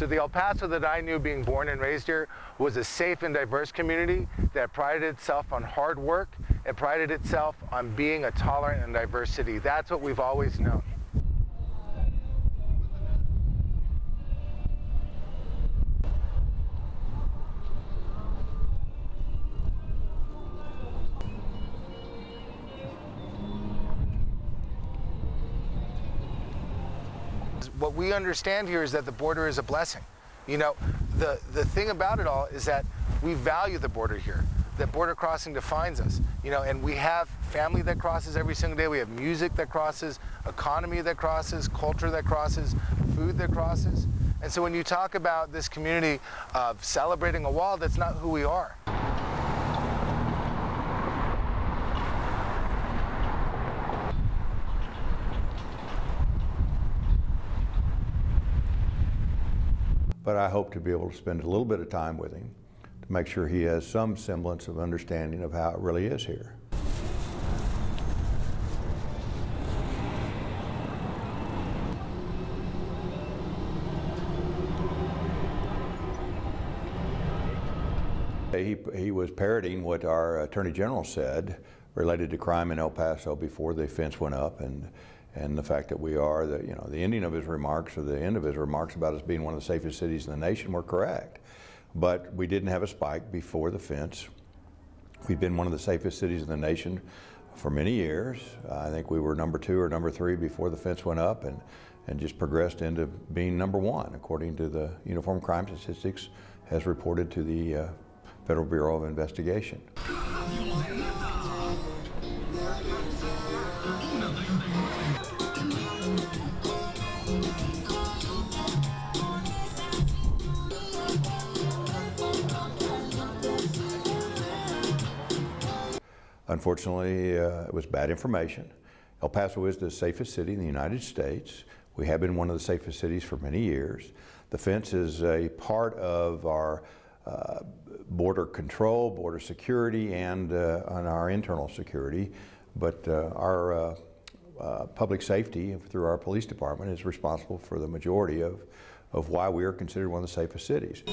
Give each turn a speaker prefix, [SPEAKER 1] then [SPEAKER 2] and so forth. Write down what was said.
[SPEAKER 1] So the El Paso that I knew being born and raised here was a safe and diverse community that prided itself on hard work and prided itself on being a tolerant and diverse city. That's what we've always known. What we understand here is that the border is a blessing. You know, the, the thing about it all is that we value the border here. That border crossing defines us, you know, and we have family that crosses every single day. We have music that crosses, economy that crosses, culture that crosses, food that crosses. And so when you talk about this community of celebrating a wall, that's not who we are.
[SPEAKER 2] But I hope to be able to spend a little bit of time with him to make sure he has some semblance of understanding of how it really is here. He, he was parroting what our Attorney General said related to crime in El Paso before the fence went up and and the fact that we are, the, you know, the ending of his remarks or the end of his remarks about us being one of the safest cities in the nation were correct. But we didn't have a spike before the fence. We've been one of the safest cities in the nation for many years. I think we were number two or number three before the fence went up and, and just progressed into being number one, according to the Uniform Crime Statistics as reported to the uh, Federal Bureau of Investigation. Unfortunately, uh, it was bad information. El Paso is the safest city in the United States. We have been one of the safest cities for many years. The fence is a part of our uh, border control, border security, and uh, on our internal security. But uh, our uh, uh, public safety through our police department is responsible for the majority of, of why we are considered one of the safest cities.